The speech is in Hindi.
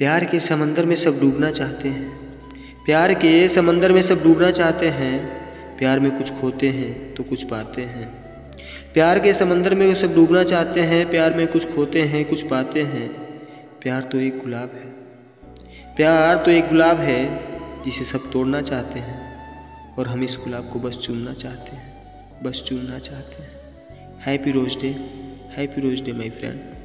प्यार के समंदर में सब डूबना चाहते हैं। प्यार के समंदर में सब डूबना चाहते हैं। प्यार में कुछ खोते हैं तो कुछ पाते हैं। प्यार के समंदर में सब डूबना चाहते हैं। प्यार में कुछ खोते हैं, कुछ पाते हैं। प्यार तो एक गुलाब है। प्यार तो एक गुलाब है जिसे सब तोड़ना चाहते हैं। और हम इस गुलाब को बस चुनना चाहते हैं। बस चुनना चाहते हैं। Happy rose day. Happy rose day my friend.